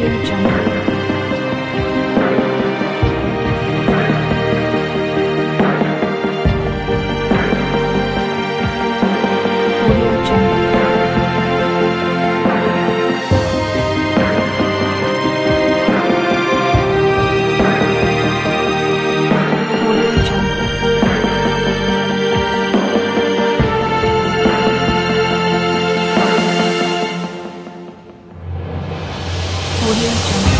Audio Jungle. Audio Jungle.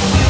Thank you.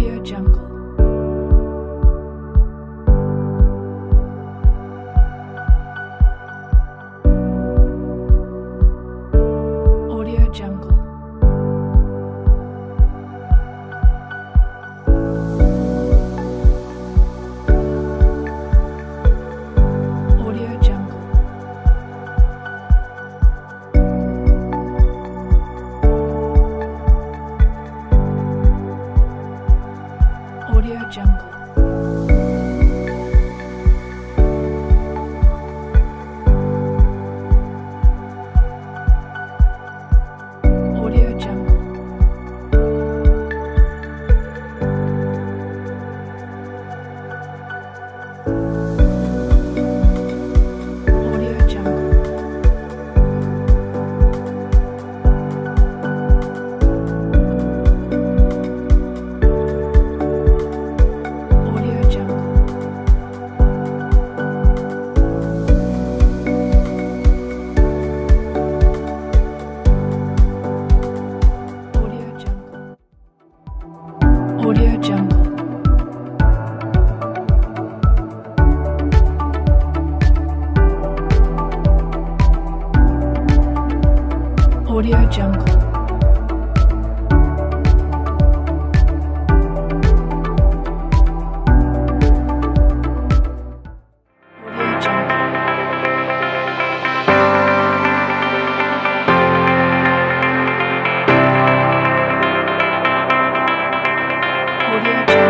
Audio Jungle. Jungle. Jump. you.